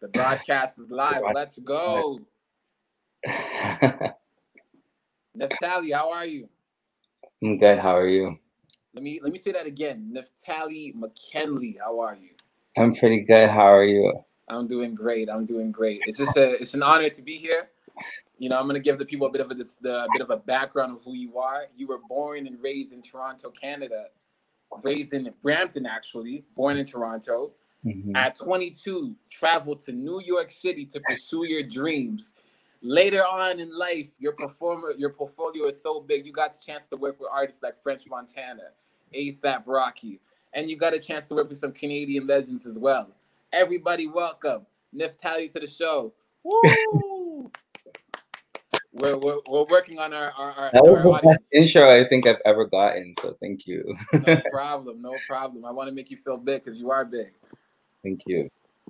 The broadcast is live. Let's go. Naphtali, how are you? I'm good. How are you? Let me let me say that again. Naphtali McKenly, how are you? I'm pretty good. How are you? I'm doing great. I'm doing great. It's just a it's an honor to be here. You know, I'm gonna give the people a bit of a, the, a bit of a background of who you are. You were born and raised in Toronto, Canada. Raised in Brampton, actually. Born in Toronto. Mm-hmm. At 22, traveled to New York City to pursue your dreams. Later on in life, your performer, your portfolio is so big, you got the chance to work with artists like French Montana, ASAP Rocky, and you got a chance to work with some Canadian legends as well. Everybody, welcome Naphtali to the show. Woo! we're, we're, we're working on our, our, our that was our the best intro I think I've ever gotten. So thank you. no problem, no problem. I want to make you feel big because you are big. Thank you.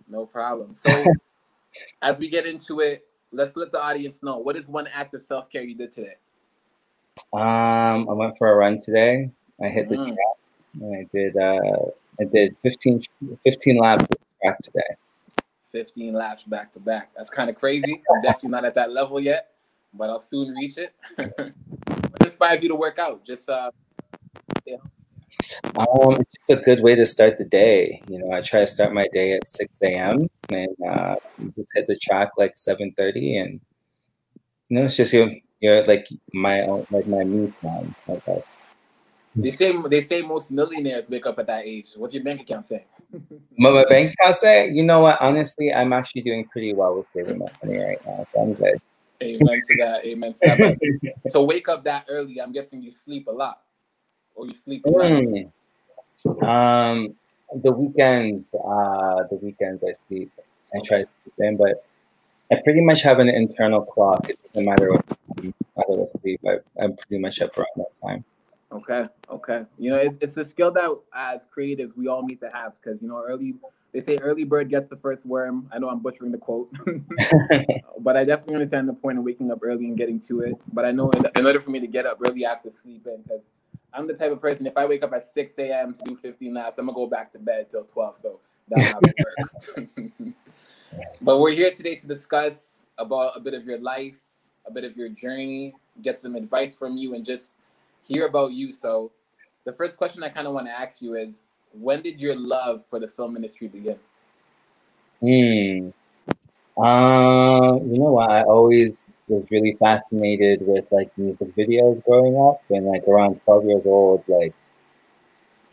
No problem. So, as we get into it, let's let the audience know what is one act of self care you did today. Um, I went for a run today. I hit mm. the track and I did uh I did 15, 15 laps track today. 15 laps back to back. That's kind of crazy. I'm definitely not at that level yet, but I'll soon reach it. what inspires you to work out? Just uh. Um, it's just a good way to start the day. You know, I try to start my day at 6 a.m. and uh, just hit the track like 7:30, and you know, it's just your, your like my like my me time. Like that. They say they say most millionaires wake up at that age. What's your bank account say? my, my bank account say, you know what? Honestly, I'm actually doing pretty well with saving my money right now, so I'm good. Amen to that. Amen to that. so wake up that early. I'm guessing you sleep a lot or you sleep? Mm. Um, the weekends, uh, the weekends I sleep. I try to sleep in, but I pretty much have an internal clock. It doesn't matter what I go to sleep. I, I'm pretty much up around that time. Okay, okay. You know, it's, it's a skill that as creatives we all need to have because you know early they say early bird gets the first worm. I know I'm butchering the quote, but I definitely understand the point of waking up early and getting to it. But I know in, in order for me to get up early, I have to sleep in because I'm the type of person. If I wake up at 6 a.m. to do 15 laps, I'm gonna go back to bed till 12. So that's how it works. but we're here today to discuss about a bit of your life, a bit of your journey, get some advice from you, and just hear about you. So the first question I kind of want to ask you is, when did your love for the film industry begin? Hmm. Uh, you know what? I always was really fascinated with like music videos growing up. And like around 12 years old, like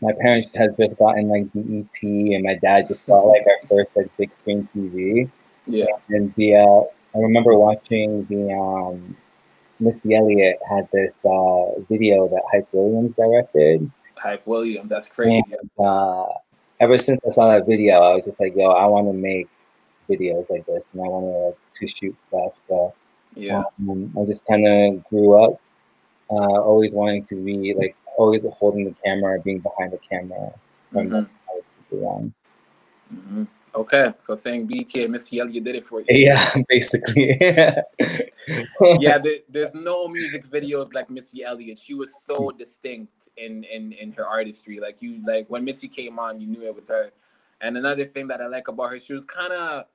my parents had just gotten like BET, and my dad just got like our first like big screen TV. Yeah. And the uh, I remember watching the um, Missy Elliott had this uh, video that Hype Williams directed. Hype Williams, that's crazy. And, uh, ever since I saw that video, I was just like, yo, I want to make videos like this, and I want to shoot stuff. So yeah, um, I just kind of grew up uh, always wanting to be like always holding the camera, being behind the camera mm-hmm. I was super young. Mm-hmm. Okay, so saying BET and Missy Elliott did it for you. Yeah, basically. yeah, there, there's no music videos like Missy Elliott. She was so distinct in in in her artistry. Like you, like when Missy came on, you knew it was her. And another thing that I like about her, she was kind of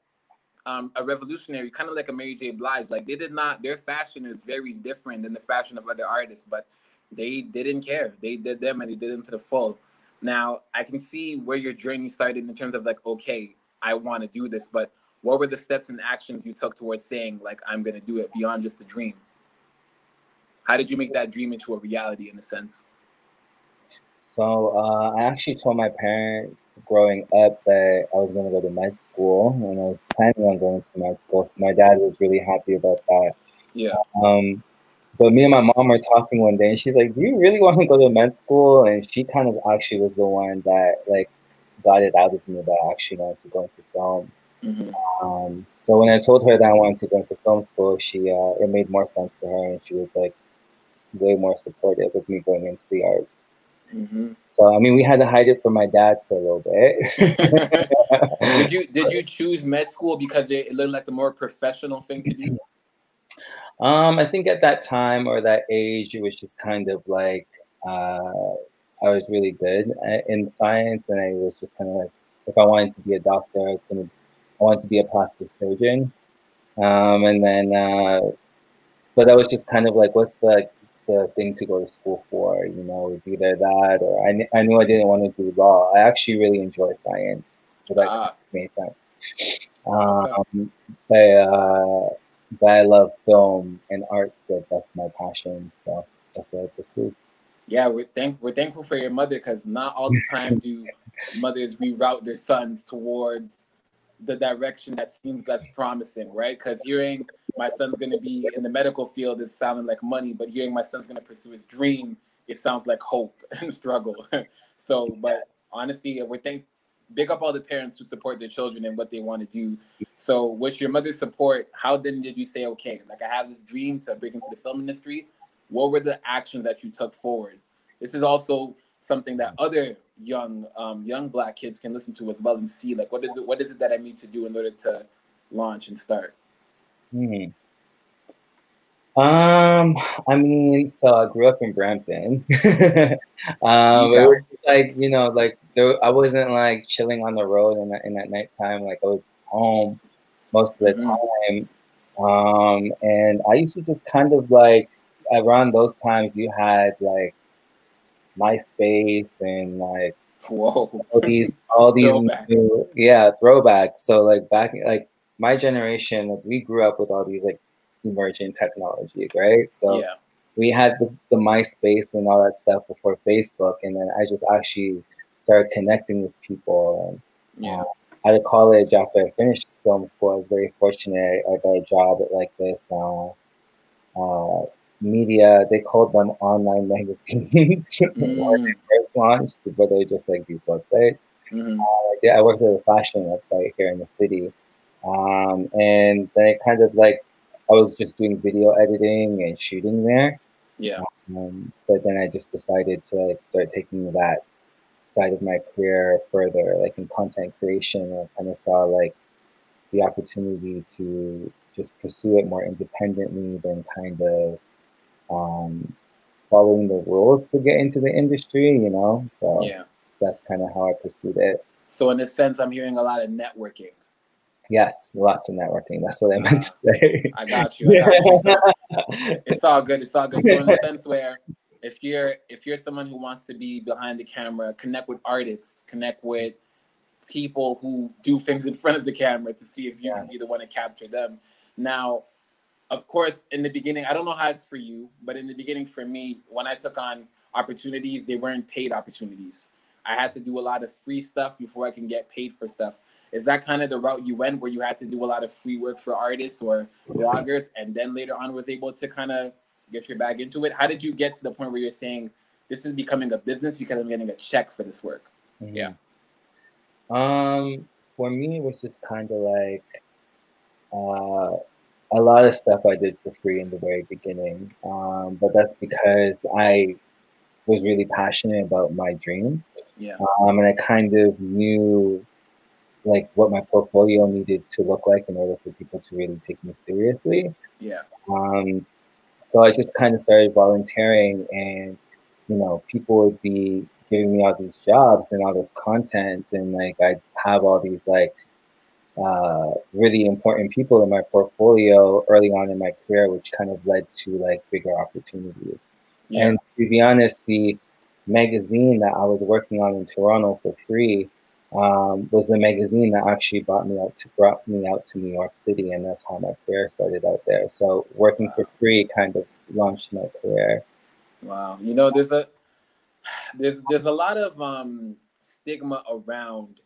um, a revolutionary, kind of like a Mary J. Blige. Like they did not, their fashion is very different than the fashion of other artists, but they didn't care. They did them and they did them to the full. Now I can see where your journey started in terms of like, okay, I want to do this, but what were the steps and actions you took towards saying like I'm gonna do it beyond just a dream? How did you make that dream into a reality in a sense? So uh, I actually told my parents growing up that I was going to go to med school, and I was planning on going to med school. So my dad was really happy about that. Yeah. Um, but me and my mom were talking one day, and she's like, "Do you really want to go to med school?" And she kind of actually was the one that like got it out of me that I actually wanted to go into film. Mm-hmm. Um, so when I told her that I wanted to go into film school, she uh, it made more sense to her, and she was like way more supportive of me going into the arts. Mm-hmm. So I mean, we had to hide it from my dad for a little bit. did you did you choose med school because it looked like the more professional thing to do? Um, I think at that time or that age, it was just kind of like uh, I was really good in science, and I was just kind of like, if I wanted to be a doctor, I was going to I wanted to be a plastic surgeon. Um, and then, uh, but that was just kind of like, what's the the thing to go to school for? You know, was either that or I, I knew I didn't want to do law. I actually really enjoy science, so that ah. made sense. Um, but, uh, but I love film and art, so that's my passion. So that's what I pursued. Yeah, we're thank we're thankful for your mother because not all the time do mothers reroute their sons towards the direction that seems less promising, right? Because hearing my son's going to be in the medical field is sounding like money, but hearing my son's going to pursue his dream, it sounds like hope and struggle. so, but honestly, we're thank big up all the parents who support their children and what they want to do. So, with your mother's support, how then did you say, okay, like I have this dream to break into the film industry? What were the actions that you took forward? This is also something that other young um, young black kids can listen to as well and see like what is it what is it that I need to do in order to launch and start. Hmm. Um, I mean, so I grew up in Brampton. um, it was like you know, like there, I wasn't like chilling on the road in that in that nighttime. Like I was home most of the mm-hmm. time. Um, and I used to just kind of like around those times you had like MySpace and like Whoa. all these all these new, yeah throwbacks. So like back like my generation, like, we grew up with all these like emerging technologies, right? So yeah. we had the, the MySpace and all that stuff before Facebook, and then I just actually started connecting with people. And yeah. Uh, out of college, after I finished film school, I was very fortunate. I got a job at like this uh, uh, media. They called them online magazines mm. when they first launched, but they're just like these websites. Mm-hmm. Uh, I, did, I worked at a fashion website here in the city, um, and then it kind of like I was just doing video editing and shooting there. Yeah. Um, but then I just decided to like start taking that side of my career further, like in content creation. I kind of saw like the opportunity to just pursue it more independently than kind of um, following the rules to get into the industry, you know? So yeah. that's kind of how I pursued it. So in a sense, I'm hearing a lot of networking. Yes, lots of networking. That's what I meant to say. I got you. I got you. So it's all good. It's all good. So in the sense where if you're if you're someone who wants to be behind the camera, connect with artists, connect with people who do things in front of the camera to see if you yeah. can be the one to capture them. Now, of course, in the beginning, I don't know how it's for you, but in the beginning, for me, when I took on opportunities, they weren't paid opportunities. I had to do a lot of free stuff before I can get paid for stuff. Is that kind of the route you went, where you had to do a lot of free work for artists or bloggers, and then later on was able to kind of get your bag into it? How did you get to the point where you're saying this is becoming a business because I'm getting a check for this work? Mm-hmm. Yeah. Um, for me, it was just kind of like uh, a lot of stuff I did for free in the very beginning, um, but that's because I was really passionate about my dream. Yeah. Um, and I kind of knew like what my portfolio needed to look like in order for people to really take me seriously. Yeah. Um, so I just kind of started volunteering, and you know, people would be giving me all these jobs and all this content, and like I'd have all these like uh, really important people in my portfolio early on in my career, which kind of led to like bigger opportunities. Yeah. And to be honest, the magazine that I was working on in Toronto for free um, was the magazine that actually brought me out to brought me out to New York City, and that's how my career started out there. So working for free kind of launched my career. Wow, you know, there's a there's there's a lot of um, stigma around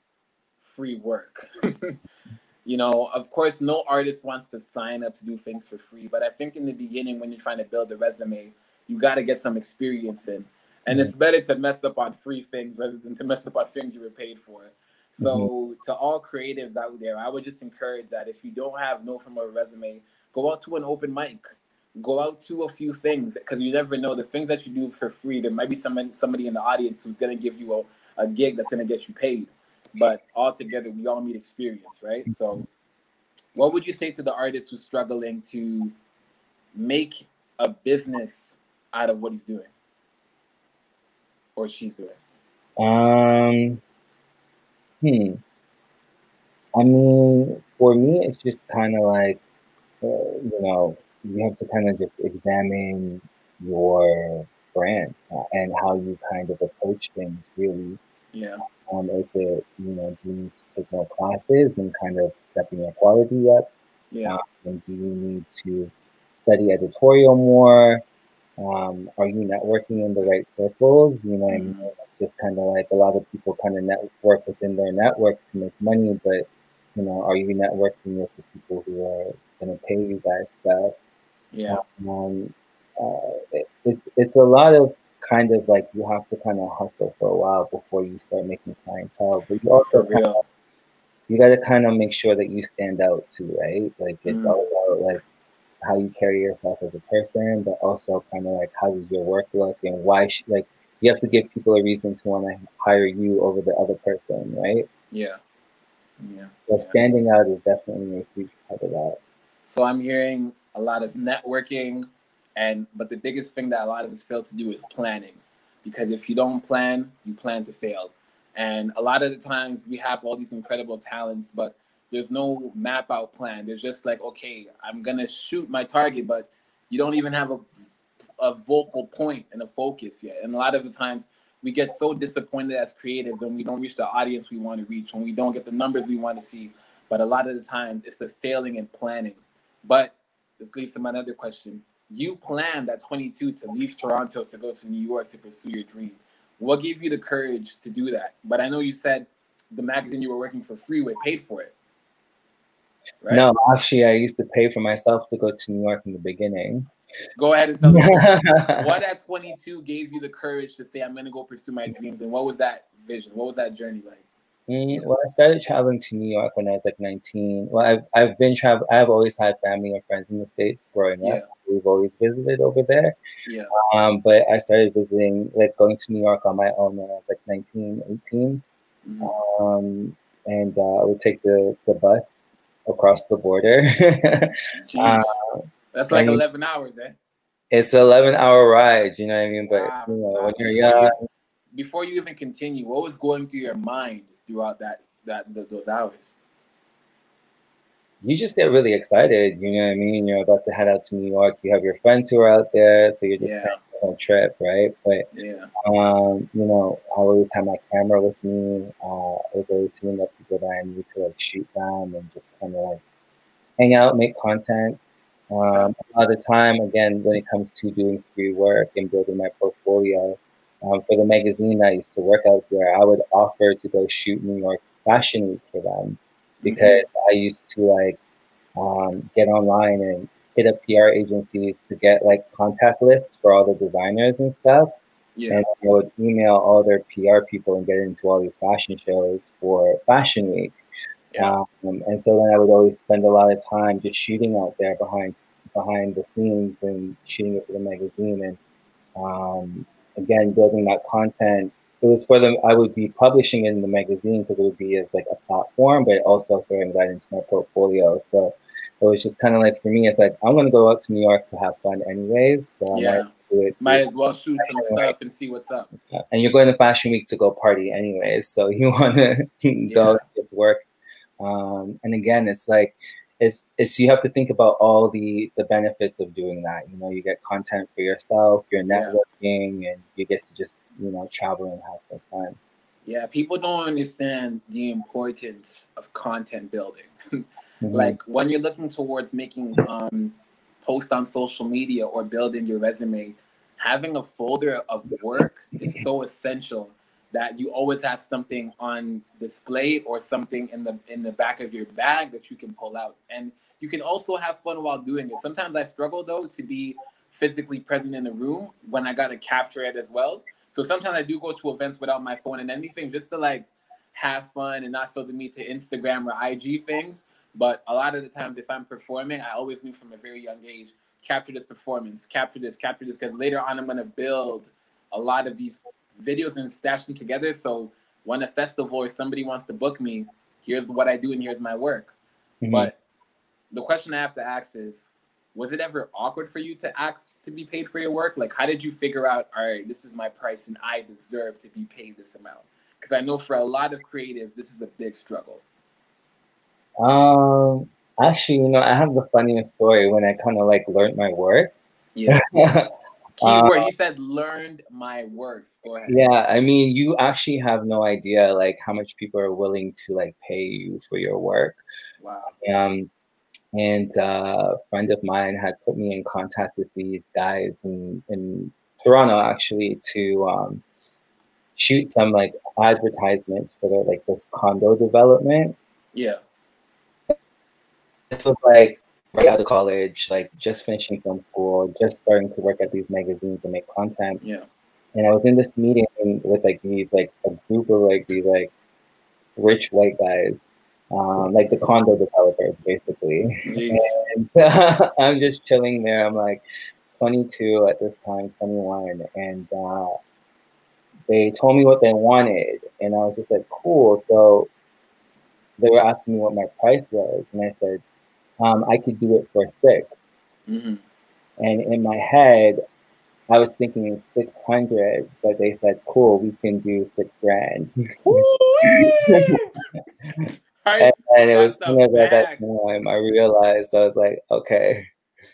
free work. you know, of course, no artist wants to sign up to do things for free, but I think in the beginning, when you're trying to build a resume, you got to get some experience in. And mm-hmm. it's better to mess up on free things rather than to mess up on things you were paid for. So, mm-hmm. to all creatives out there, I would just encourage that if you don't have no from a resume, go out to an open mic, go out to a few things because you never know the things that you do for free. There might be somebody somebody in the audience who's gonna give you a, a gig that's gonna get you paid but all together we all need experience, right? So, what would you say to the artist who's struggling to make a business out of what he's doing or she's doing? Um, hmm. I mean, for me, it's just kind of like, uh, you know, you have to kind of just examine your brand uh, and how you kind of approach things, really. Yeah. Um, if it, you know, do you need to take more classes and kind of stepping your quality up? Yeah. Um, and do you need to study editorial more? Um, are you networking in the right circles? You know, mm-hmm. I mean, it's just kind of like a lot of people kind of network within their network to make money, but you know, are you networking with the people who are going to pay you guys stuff? Yeah. Um, uh, it, it's it's a lot of kind of like you have to kind of hustle for a while before you start making clientele, but you also kind of, you got to kind of make sure that you stand out too, right? Like it's mm. all about like how you carry yourself as a person, but also kind of like how does your work look and why, sh- like, you have to give people a reason to want to hire you over the other person, right? Yeah. Yeah. So yeah. standing out is definitely a huge part of that. So I'm hearing a lot of networking, and but the biggest thing that a lot of us fail to do is planning, because if you don't plan, you plan to fail. And a lot of the times we have all these incredible talents, but there's no map out plan. There's just like, okay, I'm gonna shoot my target, but you don't even have a a vocal point and a focus yet. And a lot of the times we get so disappointed as creatives when we don't reach the audience we want to reach, when we don't get the numbers we want to see. But a lot of the times it's the failing in planning. But this leads to my other question. You planned at 22 to leave Toronto to go to New York to pursue your dream. What gave you the courage to do that? But I know you said the magazine you were working for Freeway paid for it. Right? No, actually, I used to pay for myself to go to New York in the beginning. Go ahead and tell me what at 22 gave you the courage to say, I'm going to go pursue my dreams. And what was that vision? What was that journey like? Mm, well, I started traveling to New York when I was like 19. Well, I've, I've been travel. I've always had family and friends in the States growing yeah. up. We've always visited over there. Yeah. Um, but I started visiting, like going to New York on my own when I was like 19, 18. Mm-hmm. Um, and uh, I would take the, the bus across the border. uh, That's like 11 hours, eh? It's an 11 hour ride, you know what I mean? But wow. you know, when you're young. Before you even continue, what was going through your mind throughout that, that those hours? You just get really excited, you know what I mean? You're about to head out to New York. You have your friends who are out there, so you're just yeah trip, right? But yeah, um, you know, I always had my camera with me. Uh, I was always seeing up people that I knew to like shoot them and just kind of like hang out, make content. Um, a lot of the time, again, when it comes to doing free work and building my portfolio, um, for the magazine I used to work out there, I would offer to go shoot New York Fashion Week for them mm-hmm. because mm-hmm. I used to like um, get online and hit up PR agencies to get like contact lists for all the designers and stuff. Yeah. And I would email all their PR people and get into all these fashion shows for Fashion Week. Yeah. Um, and so then I would always spend a lot of time just shooting out there behind behind the scenes and shooting it for the magazine and um, again building that content. It was for them. I would be publishing it in the magazine because it would be as like a platform, but also throwing that into my portfolio. So it was just kind of like for me, it's like I'm gonna go out to New York to have fun anyways. So yeah. I might do it. Might as well shoot some anyway. stuff and see what's up. Yeah. And you're going to Fashion Week to go party anyways, so you want to go yeah. just work. Um, and again, it's like it's it's you have to think about all the the benefits of doing that. You know, you get content for yourself, you're networking, yeah. and you get to just you know travel and have some fun. Yeah, people don't understand the importance of content building. Mm-hmm. Like when you're looking towards making um, post on social media or building your resume, having a folder of work is so essential that you always have something on display or something in the in the back of your bag that you can pull out. And you can also have fun while doing it. Sometimes i struggle though to be physically present in the room when i gotta capture it as well. So sometimes i do go to events without my phone and anything just to like have fun and not feel the need to instagram or ig things but a lot of the times, if I'm performing, I always knew from a very young age, capture this performance, capture this, capture this, because later on, I'm going to build a lot of these videos and stash them together. So when a festival or somebody wants to book me, here's what I do and here's my work. Mm-hmm. But the question I have to ask is, was it ever awkward for you to ask to be paid for your work? Like, how did you figure out, all right, this is my price and I deserve to be paid this amount? Because I know for a lot of creatives, this is a big struggle. Um, actually, you know, I have the funniest story when I kind of like learned my work. Yeah. Keyword. Uh, he said, "Learned my work." Go ahead. Yeah, I mean, you actually have no idea like how much people are willing to like pay you for your work. Wow. Um, and uh, a friend of mine had put me in contact with these guys in in Toronto actually to um, shoot some like advertisements for their like this condo development. Yeah. This was like right out of college, like just finishing film school, just starting to work at these magazines and make content. Yeah. And I was in this meeting with like these like a group of like these like rich white guys, um, like the condo developers basically. and uh, I'm just chilling there. I'm like 22 at this time, 21, and uh, they told me what they wanted, and I was just like, cool. So they were asking me what my price was, and I said, um, I could do it for 6 mm-hmm. And in my head, I was thinking 600, but they said, cool, we can do six grand. and, and, it was kind of at that time I realized, I was like, okay,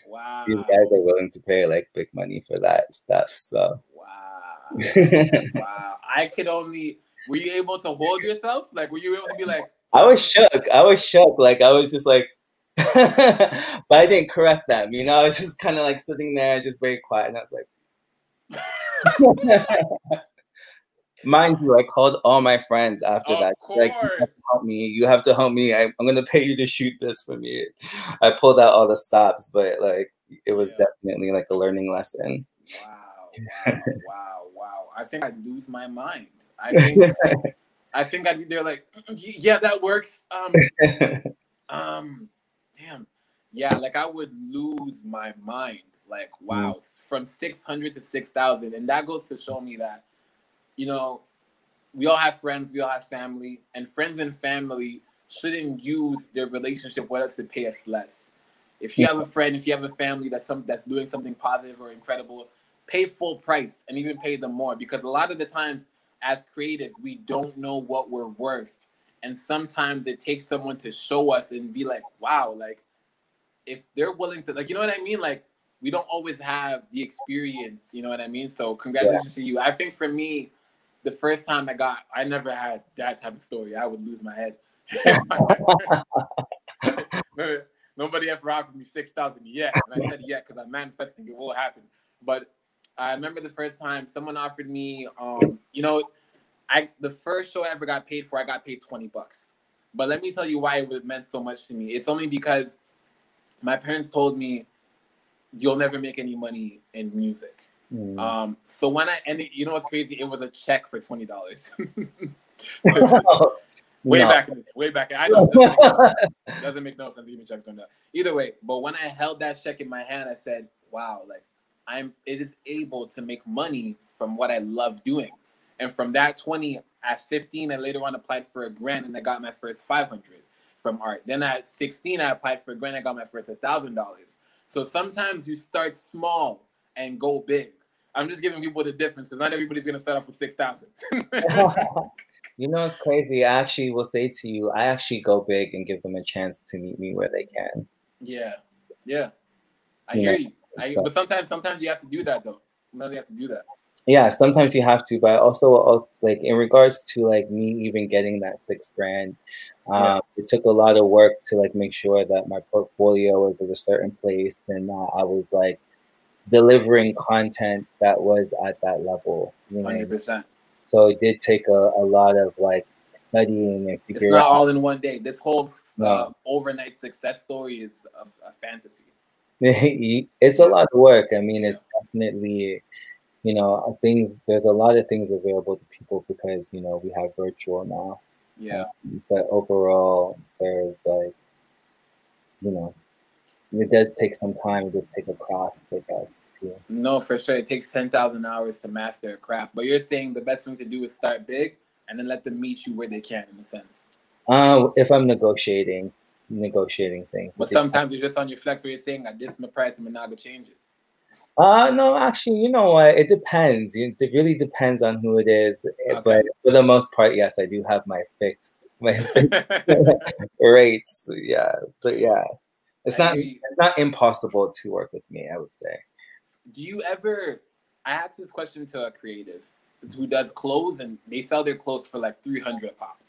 wow. these guys are willing to pay like big money for that stuff. So, wow. wow. I could only, were you able to hold yourself? Like, were you able to be like, I was shook. I was shook. Like, I was just like, but I didn't correct them. You know, I was just kind of like sitting there, just very quiet, and I was like, Mind you, I called all my friends after of that. Course. Like, you have to help me. You have to help me. I, am gonna pay you to shoot this for me. I pulled out all the stops, but like it was yeah. definitely like a learning lesson. Wow! Wow! wow! Wow! I think I'd lose my mind. I think I think I'd be there like, yeah, that works. Um, um, damn, yeah, like I would lose my mind. Like, wow, mm. from six hundred to six thousand, and that goes to show me that, you know, we all have friends, we all have family, and friends and family shouldn't use their relationship with us to pay us less. If you have a friend, if you have a family that's some that's doing something positive or incredible, pay full price and even pay them more because a lot of the times as creatives we don't know what we're worth and sometimes it takes someone to show us and be like wow like if they're willing to like you know what i mean? Like we don't always have the experience you know what i mean? So congratulations yeah. to you. I think for me the first time i got i never had that type of story. I would lose my head. Nobody ever offered me 6000 yet. And i said yet because i'm manifesting it will happen. But i remember the first time someone offered me um you know I the first show I ever got paid for, I got paid 20 bucks. But let me tell you why it meant so much to me. It's only because my parents told me you'll never make any money in music. Mm. Um, so when I ended, you know what's crazy? It was a check for twenty dollars. way no. back, in the, way back. I know doesn't, doesn't make no sense. Even check turned out. Either way, but when I held that check in my hand, I said, "Wow, like I'm. It is able to make money from what I love doing." And from that 20 at 15, I later on applied for a grant and I got my first 500 from art. Then at 16, I applied for a grant. I got my first $1,000. So sometimes you start small and go big. I'm just giving people the difference because not everybody's going to start off with 6,000. you know, it's crazy. I actually will say to you, I actually go big and give them a chance to meet me where they can. Yeah. Yeah. I you hear know, you. I, so. But sometimes, sometimes you have to do that though. Sometimes you have to do that yeah sometimes you have to but also also like in regards to like me even getting that six grand um, yeah. it took a lot of work to like make sure that my portfolio was at a certain place and uh, i was like delivering content that was at that level you know 100% so it did take a, a lot of like studying and figuring it's not out. all in one day this whole no. uh, overnight success story is a, a fantasy it's a lot of work i mean it's definitely you know things there's a lot of things available to people because you know we have virtual now. Yeah. Um, but overall there's like you know it does take some time it does take a craft i guess too. No for sure. It takes 10000 hours to master a craft but you're saying the best thing to do is start big and then let them meet you where they can in a sense. Uh, if i'm negotiating negotiating things. But sometimes you're just on your flex where you're saying i this my price and i'm not gonna change it uh no, actually, you know what? It depends. It really depends on who it is. Eh, okay. But for the most part, yes, I do have my fixed my rates. Yeah, but yeah, it's not it's not impossible to work with me. I would say. Do you ever? I asked this question to a creative who does clothes, and they sell their clothes for like three hundred pop.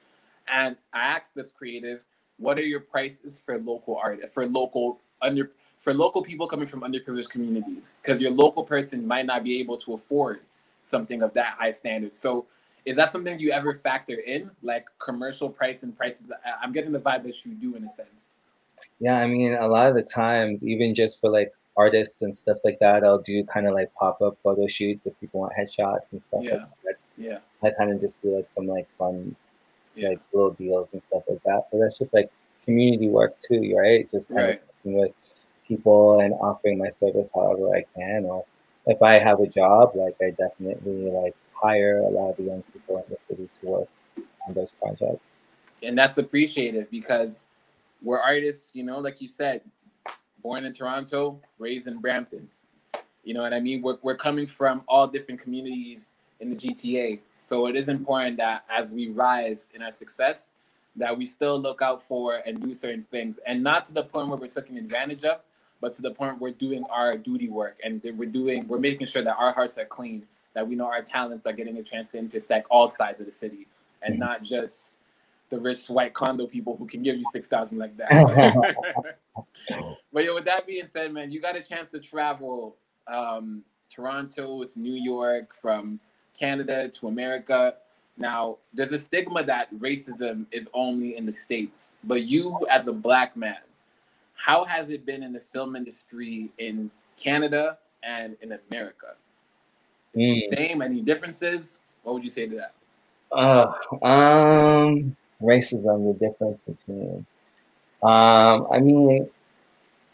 And I asked this creative, "What are your prices for local art for local under for local people coming from underprivileged communities? Because your local person might not be able to afford something of that high standard. So." Is that something you ever factor in, like commercial price and prices? I'm getting the vibe that you do in a sense. Yeah, I mean, a lot of the times, even just for like artists and stuff like that, I'll do kind of like pop up photo shoots if people want headshots and stuff. Yeah. Like that. Yeah. I kind of just do like some like fun, yeah. like little deals and stuff like that. But that's just like community work too, right? Just kind right. of with people and offering my service however I can. Or if I have a job, like I definitely like hire a lot of the young people in the city to work on those projects. And that's appreciated because we're artists, you know, like you said, born in Toronto, raised in Brampton. You know what I mean? We're, we're coming from all different communities in the GTA. So it is important that as we rise in our success, that we still look out for and do certain things. And not to the point where we're taking advantage of, but to the point where we're doing our duty work and we're doing, we're making sure that our hearts are clean that we know our talents are getting a chance to intersect all sides of the city and mm-hmm. not just the rich white condo people who can give you six thousand like that. but yeah, with that being said, man, you got a chance to travel um, Toronto to New York, from Canada to America. Now, there's a stigma that racism is only in the states, but you, as a black man, how has it been in the film industry in Canada and in America? Mm. Same? Any differences? What would you say to that? Uh, um, racism, the difference between. Um, I mean,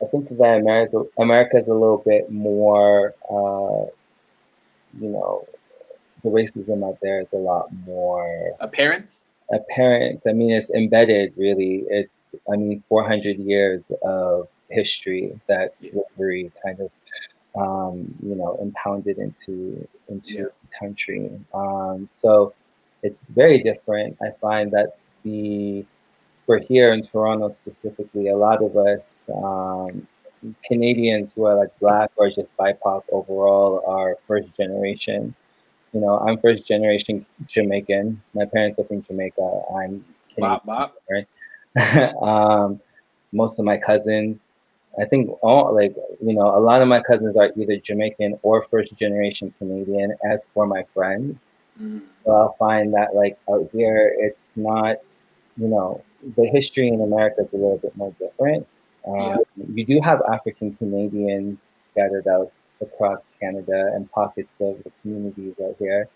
I think that America America is a little bit more. Uh, you know, the racism out there is a lot more apparent. Apparent. I mean, it's embedded. Really, it's. I mean, four hundred years of history that slavery kind of um, you know, impounded into into yeah. the country. Um, so it's very different. I find that the for here in Toronto specifically, a lot of us um, Canadians who are like black or just BIPOC overall are first generation. You know, I'm first generation Jamaican. My parents are from Jamaica. I'm Canadian, bop, right? um, most of my cousins I think all like you know a lot of my cousins are either Jamaican or first generation Canadian. As for my friends, mm. so I'll find that like out here it's not you know the history in America is a little bit more different. Um, yeah. You do have African Canadians scattered out across Canada and pockets of the communities out here.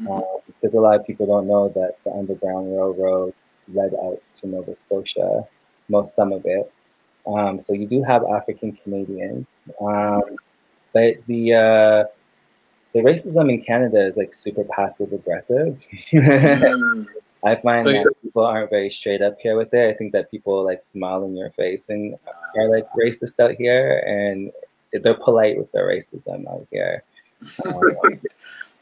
Mm-hmm. Uh, because a lot of people don't know that the Underground Railroad led out to Nova Scotia, most some of it. Um, so you do have African Canadians, um, but the uh, the racism in Canada is like super passive aggressive. mm. I find so that people aren't very straight up here with it. I think that people like smile in your face and are like racist out here, and they're polite with their racism out here. Um,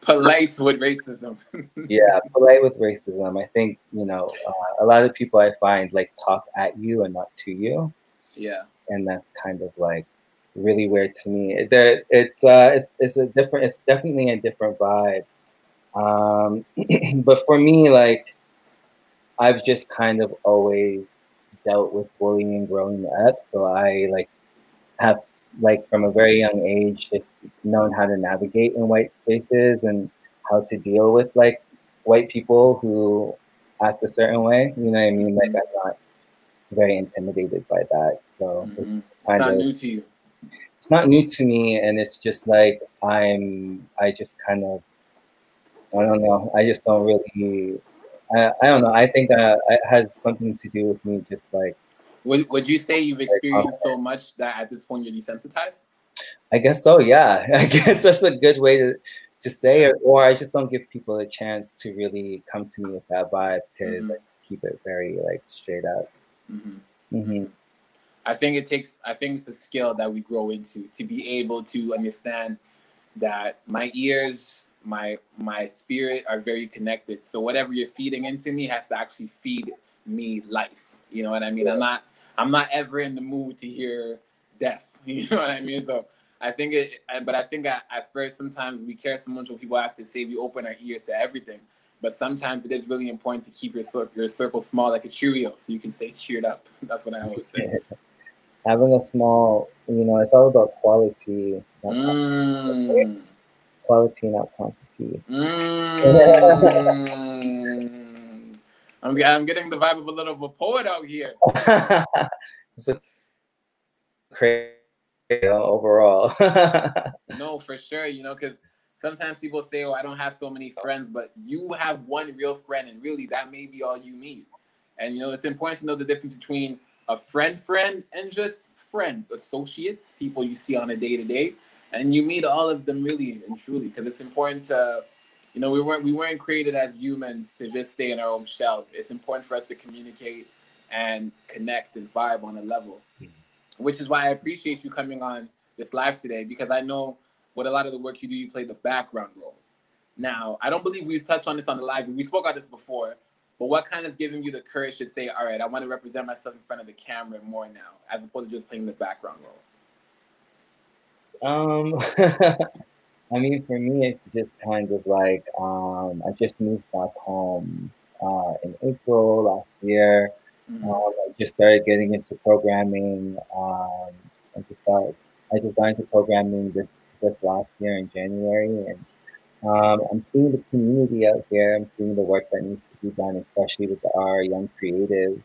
polite with racism. yeah, polite with racism. I think you know uh, a lot of people I find like talk at you and not to you. Yeah. And that's kind of like really weird to me. There, it's uh, it's it's a different. It's definitely a different vibe. Um, but for me, like, I've just kind of always dealt with bullying growing up, so I like have like from a very young age just known how to navigate in white spaces and how to deal with like white people who act a certain way. You know what I mean? Like I'm not very intimidated by that. So mm-hmm. it's, it's not of, new to you. It's not new to me, and it's just like I'm. I just kind of. I don't know. I just don't really. I, I don't know. I think that it has something to do with me just like. Would Would you say you've experienced so much that at this point you're desensitized? I guess so. Yeah. I guess that's a good way to to say it, or I just don't give people a chance to really come to me with that vibe because mm-hmm. I just keep it very like straight up. Mm-hmm. Mm-hmm. I think it takes. I think it's a skill that we grow into to be able to understand that my ears, my my spirit are very connected. So whatever you're feeding into me has to actually feed me life. You know what I mean? Yeah. I'm not I'm not ever in the mood to hear death. You know what I mean? So I think it, but I think at, at first sometimes we care so much what people have to say. We open our ear to everything, but sometimes it is really important to keep your your circle small, like a Cheerio, so you can stay cheered up. That's what I always say. Having a small, you know, it's all about quality. Mm. Quality, not quantity. Mm. I'm, I'm getting the vibe of a little of a poet out here. it's a crazy overall. no, for sure. You know, because sometimes people say, "Oh, I don't have so many friends," but you have one real friend, and really, that may be all you need. And you know, it's important to know the difference between a friend, friend, and just friends, associates, people you see on a day to day, and you meet all of them really and truly. Because it's important to, you know, we weren't we weren't created as humans to just stay in our own shell. It's important for us to communicate and connect and vibe on a level. Mm-hmm which is why I appreciate you coming on this live today because I know what a lot of the work you do, you play the background role. Now, I don't believe we've touched on this on the live. We spoke about this before, but what kind of giving you the courage to say, all right, I want to represent myself in front of the camera more now, as opposed to just playing the background role? Um, I mean, for me, it's just kind of like um, I just moved back home uh, in April last year. Mm-hmm. Um, I just started getting into programming. Um, I just got I just got into programming this this last year in January, and um, I'm seeing the community out here. I'm seeing the work that needs to be done, especially with our young creatives.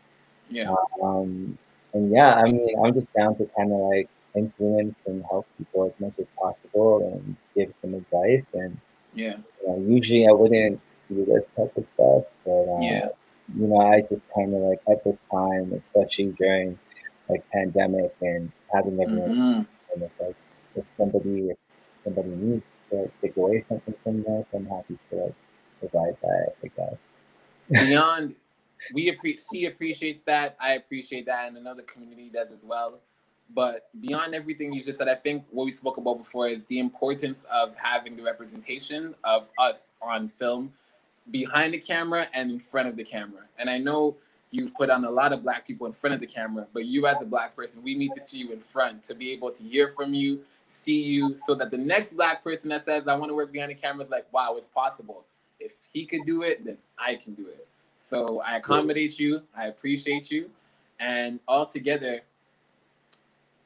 Yeah. Um, and yeah, I mean, I'm just down to kind of like influence and help people as much as possible and give some advice. And yeah, you know, usually I wouldn't do this type of stuff, but um, yeah you know, I just kind of like at this time, especially during like pandemic and having everyone, mm-hmm. and it's like if somebody if somebody needs to take away something from this, I'm happy to like provide that. I guess. Beyond, we appreciate he appreciates that. I appreciate that, and another community does as well. But beyond everything you just said, I think what we spoke about before is the importance of having the representation of us on film behind the camera and in front of the camera. And I know you've put on a lot of black people in front of the camera, but you as a black person, we need to see you in front to be able to hear from you, see you, so that the next black person that says, I want to work behind the camera is like, wow, it's possible. If he could do it, then I can do it. So I accommodate you, I appreciate you. And all together,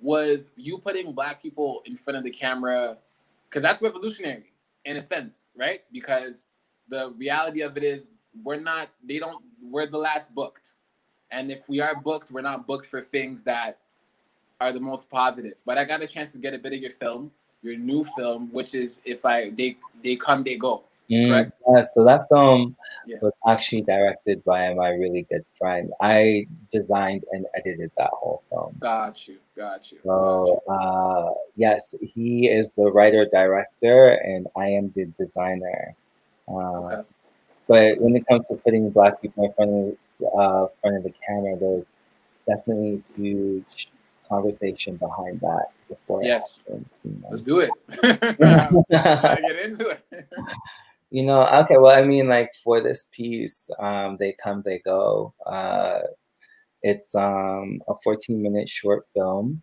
was you putting black people in front of the camera, because that's revolutionary in a sense, right? Because the reality of it is we're not they don't we're the last booked. And if we are booked we're not booked for things that are the most positive. But i got a chance to get a bit of your film your new film which is if i they they come they go mm, yeah, so that film yeah. was actually directed by my really good friend i designed and edited that whole film got you got you so uh yes he is the writer director and i am the designer okay. Uh, but when it comes to putting black people in front of uh, front of the camera, there's definitely a huge conversation behind that before. Yes, happens, you know? let's do it. Get into it. you know, okay. Well, I mean, like for this piece, um, they come, they go. Uh, it's um, a 14 minute short film.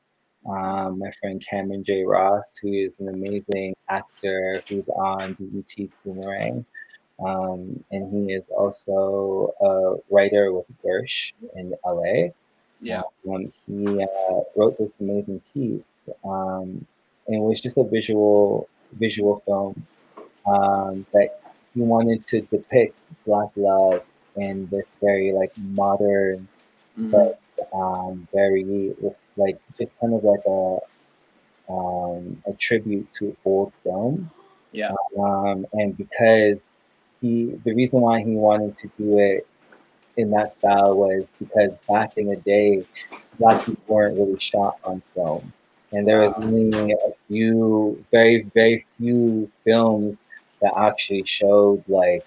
Um, my friend Cameron J. Ross, who is an amazing actor who's on BET's Boomerang. Um, and he is also a writer with Gersh in LA. Yeah. Um, he uh, wrote this amazing piece. Um, and it was just a visual visual film um, that he wanted to depict Black love in this very like modern, mm-hmm. but um, very like just kind of like a um, a tribute to old film. Yeah. Um, and because he, the reason why he wanted to do it in that style was because back in the day, black people weren't really shot on film, and there was only a few, very, very few films that actually showed like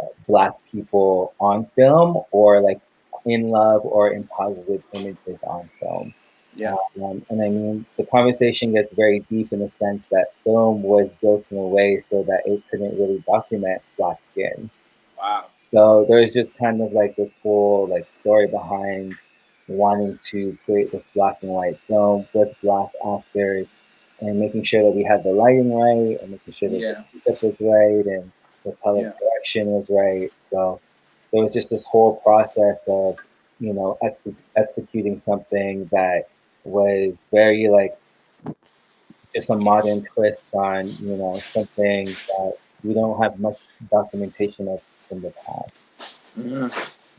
uh, black people on film or like in love or in positive images on film. Yeah. Um, and I mean, the conversation gets very deep in the sense that film was built in a way so that it couldn't really document black skin. Wow. So there's just kind of like this whole like story behind wanting to create this black and white film with black actors and making sure that we had the lighting right and making sure that yeah. the makeup was right and the color yeah. correction was right. So there was just this whole process of, you know, ex- executing something that was very like just a modern twist on, you know, something that we don't have much documentation of in the past. Mm-hmm.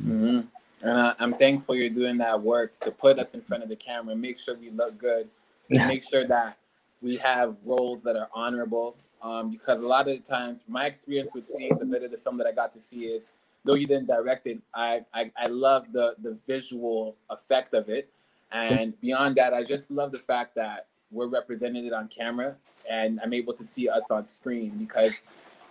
Mm-hmm. And I, am thankful you're doing that work to put us in front of the camera, make sure we look good, and make sure that we have roles that are honorable. Um, because a lot of the times, my experience with seeing the bit of the film that I got to see is, though you didn't direct it, I I, I love the the visual effect of it, and beyond that, I just love the fact that we're represented on camera, and I'm able to see us on screen because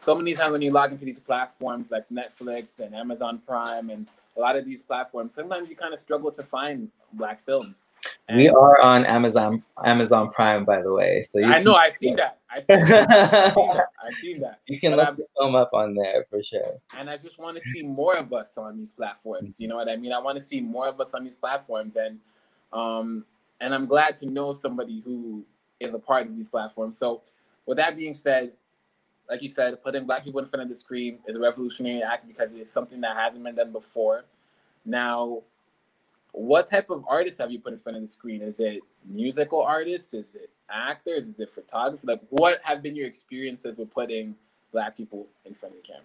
so many times when you log into these platforms like Netflix and Amazon Prime and a lot of these platforms, sometimes you kind of struggle to find black films. And we are on Amazon Amazon Prime, by the way. So I know I've seen that. I've seen that. I've seen that. You can look the film up on there for sure. And I just want to see more of us on these platforms. You know what I mean? I want to see more of us on these platforms, and um, and I'm glad to know somebody who is a part of these platforms. So, with that being said, like you said, putting black people in front of the screen is a revolutionary act because it's something that hasn't been done before. Now, what type of artists have you put in front of the screen? Is it musical artists? Is it actors? Is it photography? Like, what have been your experiences with putting black people in front of the camera?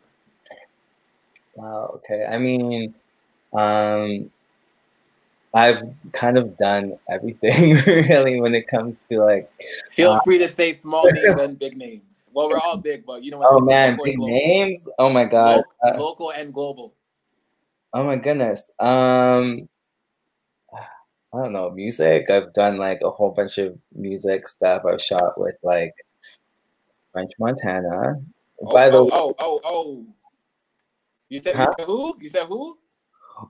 Wow. Okay. I mean, um, I've kind of done everything really when it comes to like. Feel uh, free to say small names and big names. Well, we're all big, but you know. What oh man, big names! Oh my god, local, uh, local and global. Oh my goodness. Um, I don't know, music. I've done like a whole bunch of music stuff. I've shot with like French Montana. Oh, By the oh, oh, oh, oh. You said, huh? you said who? You said who?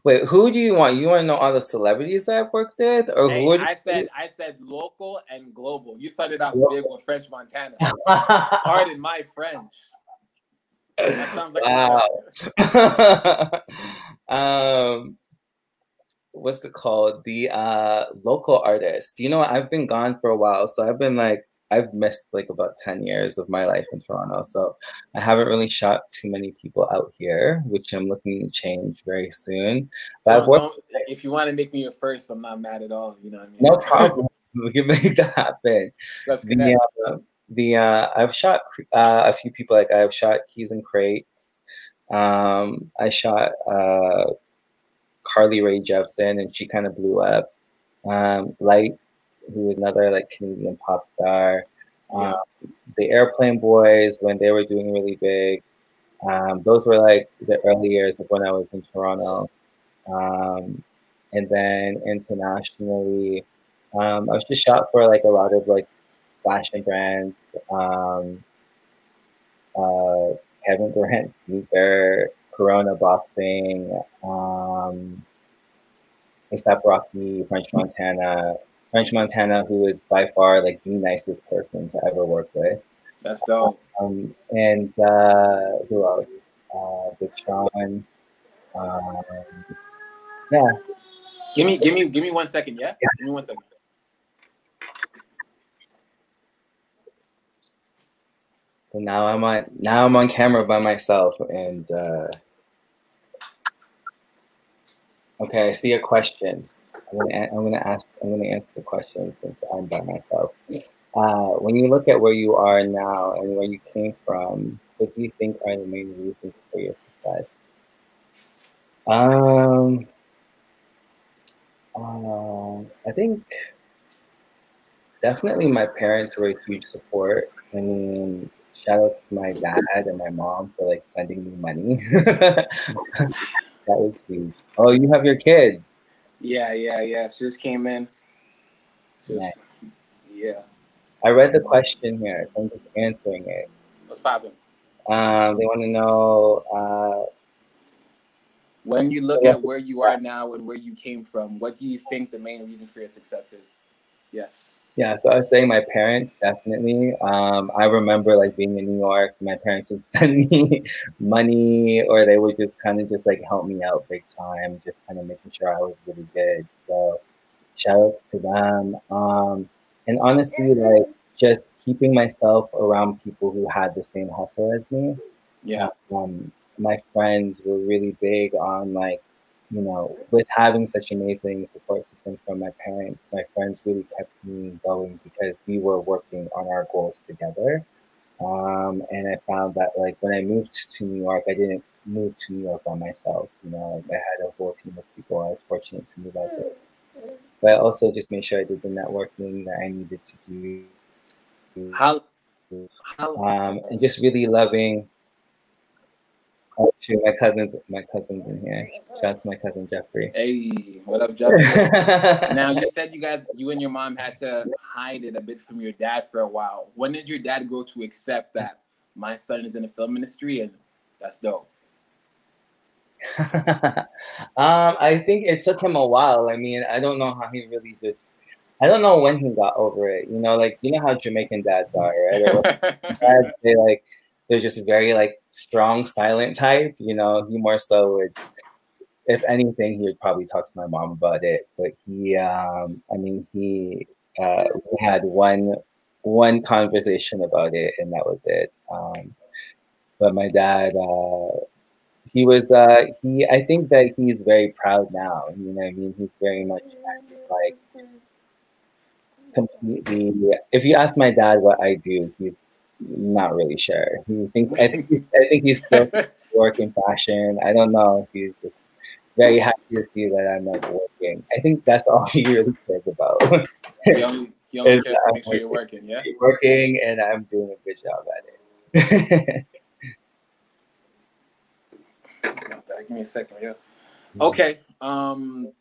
Wait, who do you want? You want to know all the celebrities that I've worked with, or hey, who? I said, you... I said local and global. You started out big with French Montana. Pardon my French. That sounds like wow. um, what's it called? The uh local artist. You know, I've been gone for a while, so I've been like I've missed like about 10 years of my life in Toronto. So I haven't really shot too many people out here, which I'm looking to change very soon. But worked- if you want to make me your first, I'm not mad at all. You know what I mean? No problem. we can make that happen. the, uh, the uh, I've shot uh, a few people. Like I've shot Keys N Krates. Um, I shot uh, Carly Rae Jepsen, and she kind of blew up. Um, Lights, who was another like Canadian pop star. Um, the Airplane Boys, when they were doing really big. Um, those were like the early years of when I was in Toronto. Um, and then internationally, um, I was just shot for like a lot of like fashion brands. Um, uh, Kevin Durant sneaker, Corona Boxing, um, ASAP Rocky, French Montana, French Montana, who is by far like the nicest person to ever work with. That's dope. Um, and uh, who else? Uh, Big Sean. Um, yeah. Give me, give me, give me one second. Yeah. Yes. Give me one second. So now I'm on now I'm on camera by myself and uh, Okay, I see a question. I'm gonna, I'm gonna ask. I'm gonna answer the question since I'm by myself. Uh, when you look at where you are now and where you came from, what do you think are the main reasons for your success? Um, uh, I think definitely my parents were a huge support. I mean, shout out to my dad and my mom for like sending me money. That was huge. Oh, you have your kid. Yeah, yeah, yeah. She just came in. Just, nice. Yeah. I read the question here, so I'm just answering it. What's popping? Um, they want to know. Uh, when you look at where you are now and where you came from, what do you think the main reason for your success is? Yes. Yeah, so I was saying my parents definitely. Um, I remember like being in New York, my parents would send me money, or they would just kind of just like help me out big time, just kind of making sure I was really good. So, shout outs to them. Um, and honestly, like just keeping myself around people who had the same hustle as me. Yeah. Um, my friends were really big on like you know, with having such amazing support system from my parents, my friends really kept me going because we were working on our goals together. Um, and I found that like when I moved to New York, I didn't move to New York by myself. You know, like I had a whole team of people. I was fortunate to move out there. But I also just made sure I did the networking that I needed to do. How, how um, and just really loving Oh shoot, my cousins, my cousins in here. That's my cousin Jeffrey. Hey, what up, Jeffrey? now you said you guys, you and your mom had to hide it a bit from your dad for a while. When did your dad grow to accept that my son is in the film industry and that's dope? um, I think it took him a while. I mean, I don't know how he really just. I don't know when he got over it. You know, like you know how Jamaican dads are, right? dads, they like they're just very like strong, silent type. You know, he more so would, if anything, he would probably talk to my mom about it. But he, um, I mean, he uh, had one one conversation about it, and that was it. Um, but my dad, uh, he was, uh, he. I think that he's very proud now. You know, I mean, he's very much like completely. If you ask my dad what I do, he's not really sure. He thinks I think I think he's still working fashion. I don't know. He's just very happy to see that I'm like working. I think that's all he really cares about. he only, he only cares to make sure you're working, yeah. Working, and I'm doing a good job at it. Give me a second, yeah. Mm-hmm. Okay. Um.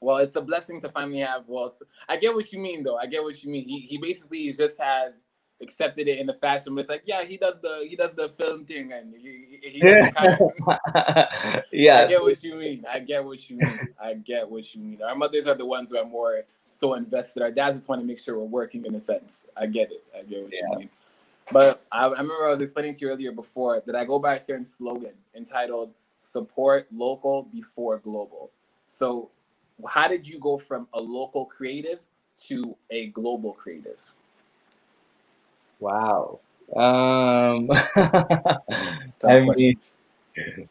Well, it's a blessing to finally have. Well, I get what you mean, though. I get what you mean. He he basically just has accepted it in the fashion, but it's like, yeah, he does the he does the film thing, and he, he does kind of. yeah, I get what you mean. I get what you mean. I get what you mean. Our mothers are the ones who are more so invested. Our dads just want to make sure we're working in a sense. I get it. I get what yeah. you mean. But I, I remember I was explaining to you earlier before that I go by a certain slogan entitled "Support local before global." So, how did you go from a local creative to a global creative? Wow. Um, I mean,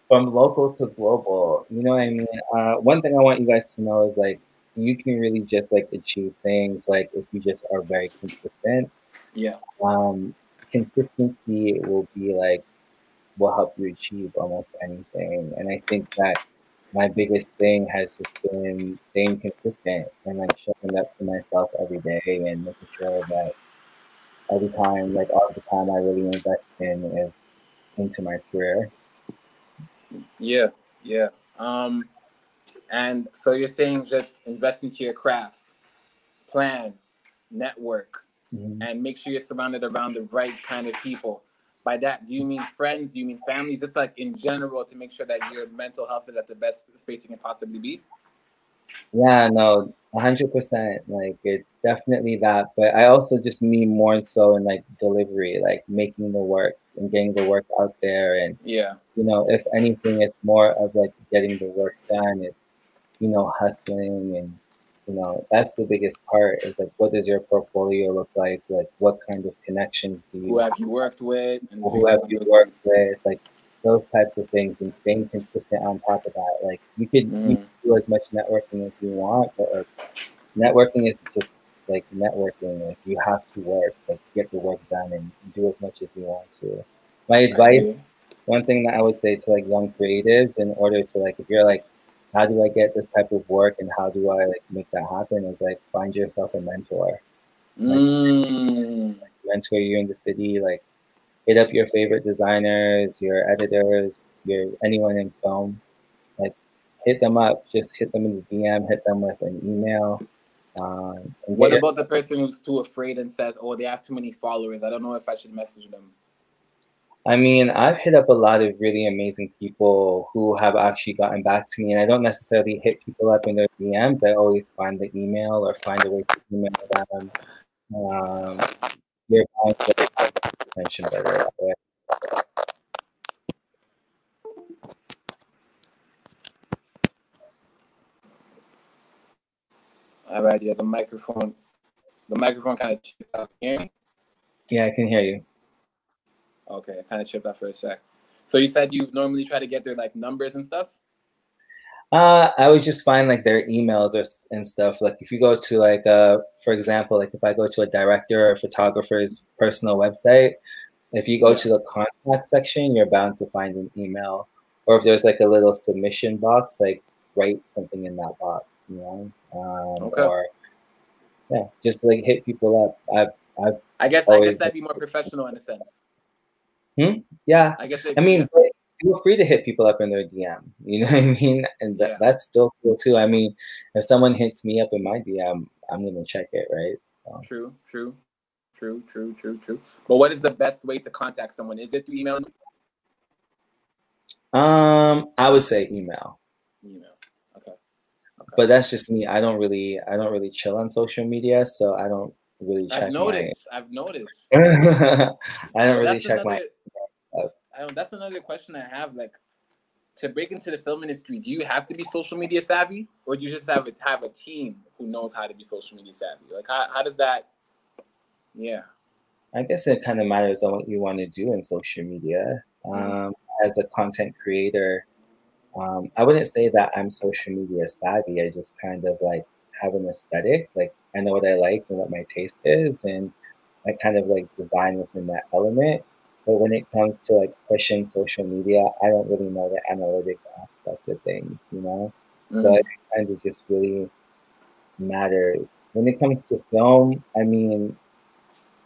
from local to global, you know what I mean? Uh, one thing I want you guys to know is like, you can really just like achieve things like if you just are very consistent. Yeah. Um, consistency will be like, will help you achieve almost anything. And I think that my biggest thing has just been staying consistent and like showing up for myself every day and making sure that every time, like all the time I really invest in is into my career. Yeah, yeah. Um, and so you're saying just invest into your craft, plan, network, mm-hmm. and make sure you're surrounded around the right kind of people. By that, do you mean friends? Do you mean family? Just like in general to make sure that your mental health is at the best space you can possibly be? Yeah, no, hundred percent. Like it's definitely that. But I also just mean more so in like delivery, like making the work and getting the work out there. And yeah, you know, if anything, it's more of like getting the work done. It's you know hustling and you know that's the biggest part is like what does your portfolio look like like what kind of connections do you who have you worked with and who have you worked with like those types of things and staying consistent on top of that. Like you could, mm. you could do as much networking as you want, but like networking is just like networking. Like you have to work, like get the work done and do as much as you want to. My advice, one thing that I would say to like young creatives in order to like if you're like how do I get this type of work and how do I like make that happen is like find yourself a mentor. Like, mm. mentor you in the city, like hit up your favorite designers, your editors, your anyone in film. Like hit them up, just hit them in the DM, hit them with an email. Um, what about the person who's too afraid and says, "Oh, they have too many followers. I don't know if I should message them." I mean, I've hit up a lot of really amazing people who have actually gotten back to me, and I don't necessarily hit people up in their DMs. I always find the email or find a way to email them. Um, attention better that way. All right, yeah, the microphone, the microphone kind of chipped out. Can Yeah, I can hear you. Okay, I kind of chipped out for a sec. So you said you normally try to get their like numbers and stuff. Uh, I would just find like their emails or, and stuff. Like if you go to like, uh, for example, like if I go to a director or photographer's personal website, if you go to the contact section, you're bound to find an email. Or if there's like a little submission box, like write something in that box, you know. Um, okay. Or yeah, just like hit people up. I've, I've I guess I guess that'd be more professional in a sense. Hmm? Yeah. I guess. I mean, feel free to hit people up in their DM. You know what I mean? And th- yeah. that's still cool too. I mean, if someone hits me up in my DM, I'm gonna check it, right? So. True, true, true, true, true, true. But what is the best way to contact someone? Is it through email? Um, I would say email. Email. Okay. okay. But that's just me. I don't really, I don't really chill on social media, so I don't really check. I've noticed. My... I've noticed. I don't really check another... my I don't, that's another question I have. Like, to break into the film industry, do you have to be social media savvy, or do you just have to have a team who knows how to be social media savvy? Like, how, how does that? Yeah. I guess it kind of matters on what you want to do in social media. Mm-hmm. Um, as a content creator, um, I wouldn't say that I'm social media savvy. I just kind of like have an aesthetic. Like I know what I like and what my taste is, and I kind of like design within that element. But when it comes to like pushing social media, I don't really know the analytic aspect of things, you know? Mm-hmm. So it kind of just really matters. When it comes to film, I mean,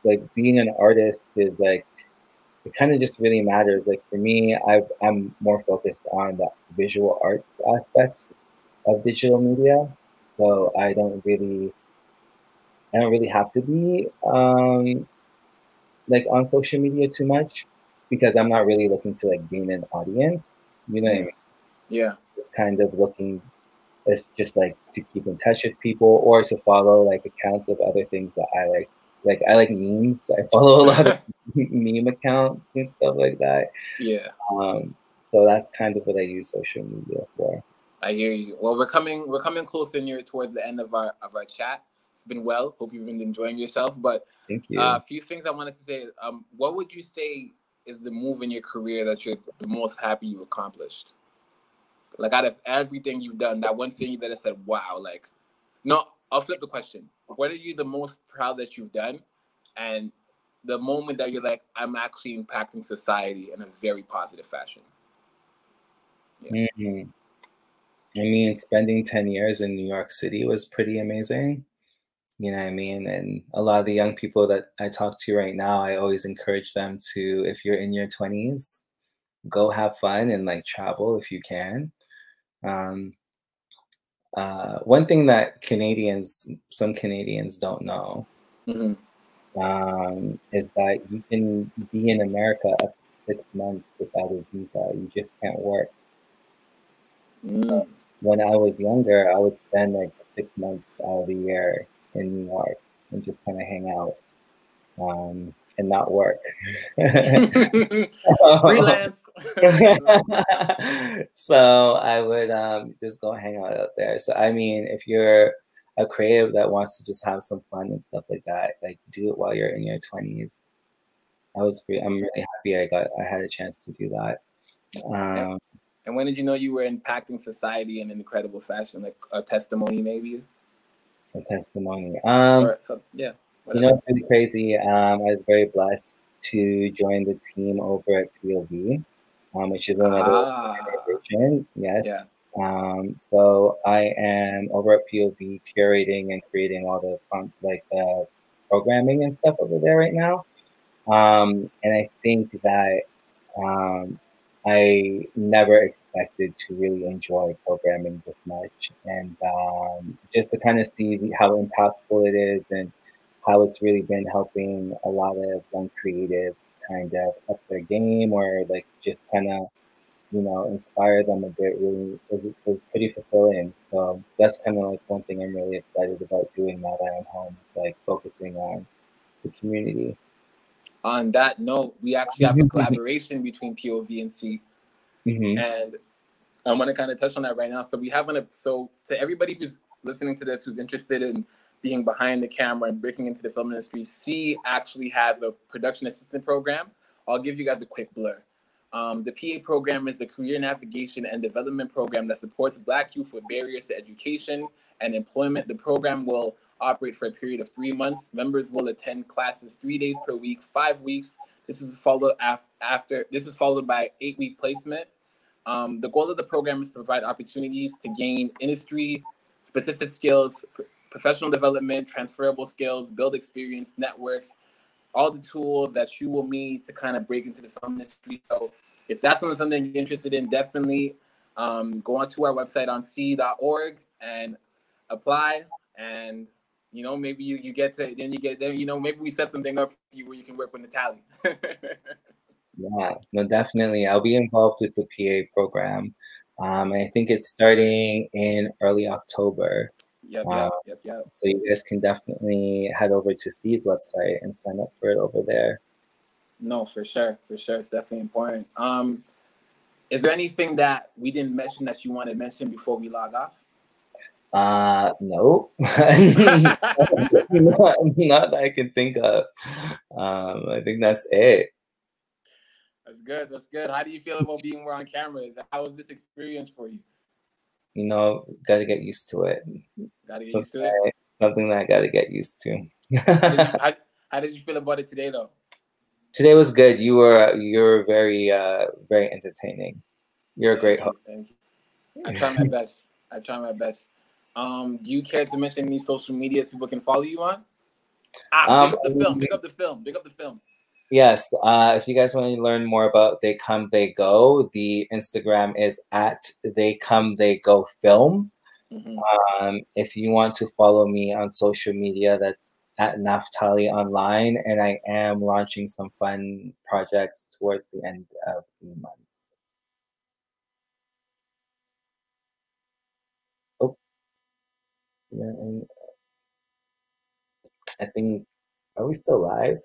like being an artist is like, it kind of just really matters. Like for me, i I'm more focused on the visual arts aspects of digital media. So I don't really, I don't really have to be um, like on social media too much because I'm not really looking to like gain an audience. You know what I mean? Yeah. It's kind of looking it's just like to keep in touch with people or to follow like accounts of other things that I like. Like I like memes. I follow a lot of meme accounts and stuff like that. Yeah. Um, so that's kind of what I use social media for. I hear you. Well, we're coming we're coming closer near towards the end of our of our chat. It's been well. Hope you've been enjoying yourself. But Thank you. Uh, a few things I wanted to say. Um, what would you say is the move in your career that you're the most happy you accomplished? Like out of everything you've done, that one thing that I said, "Wow!" Like, no, I'll flip the question. What are you the most proud that you've done, and the moment that you're like, "I'm actually impacting society in a very positive fashion." Yeah. Mm-hmm. I mean, spending 10 years in New York City was pretty amazing. You know what I mean? And a lot of the young people that I talk to right now, I always encourage them to, if you're in your 20s, go have fun and like travel if you can. Um, uh, one thing that Canadians, some Canadians don't know, mm-hmm. um, is that you can be in America up to six months without a visa. You just can't work. Mm. So when I was younger, I would spend like six months out of the year in New York and just kind of hang out um, and not work. Freelance. so I would um, just go hang out out there. So I mean, if you're a creative that wants to just have some fun and stuff like that, like do it while you're in your twenties. I was pretty, I'm really happy I got I had a chance to do that. Um, and when did you know you were impacting society in an incredible fashion, like a testimony maybe? A testimony. Um, yeah. Whatever. You know, it's really crazy. Um, I was very blessed to join the team over at POV, um, which is another ah. organization. Yes. Yeah. Um, so I am over at POV curating and creating all the like the programming and stuff over there right now. Um, and I think that um, I never expected to really enjoy programming this much, and um, just to kind of see how impactful it is, and how it's really been helping a lot of young creatives kind of up their game or like just kind of you know inspire them a bit really was, was pretty fulfilling. So that's kind of like one thing i'm really excited about doing now that i'm home is like focusing on the community on that note we actually have a collaboration between pov and CEE mm-hmm. and i want to kind of touch on that right now so we have an so to everybody who's listening to this who's interested in being behind the camera and breaking into the film industry, CEE actually has a production assistant program. I'll give you guys a quick blur. Um, the PA program is a career navigation and development program that supports Black youth with barriers to education and employment. The program will operate for a period of three months. Members will attend classes three days per week, five weeks. This is followed af- after. This is followed by eight week placement. Um, the goal of the program is to provide opportunities to gain industry specific skills, professional development, transferable skills, build experience, networks, all the tools that you will need to kind of break into the film industry. So if that's something you're interested in, definitely um, go onto our website on c.org and apply. And you know, maybe you, you get to then you get there, you know, maybe we set something up for you where you can work with Naphtali. yeah, no, definitely. I'll be involved with the PA program. Um, I think it's starting in early October. Yep, um, yep, yep, yep. So you guys can definitely head over to CEE's website and sign up for it over there. No, for sure, for sure, it's definitely important. Um, is there anything that we didn't mention that you want to mention before we log off? Uh, no, not, not that I can think of. Um, I think that's it. That's good. That's good. How do you feel about being more on camera? How was this experience for you? you know, got to get used to it. Got to get used to it. Something that I got to get used to. how, how, did you feel about it today, though? Today was good. You were you're very uh very entertaining. You're a great host. Thank you. I try my best. I try my best. Um, do you care to mention any social media people can follow you on? Ah, um, pick up the film. Pick up the film. Pick up the film. Yes. Uh, if you guys want to learn more about They Come, They Go, the Instagram is at They Come, They Go Film. Mm-hmm. Um, if you want to follow me on social media, that's at Naphtali Online. And I am launching some fun projects towards the end of the month. I think, are we still live?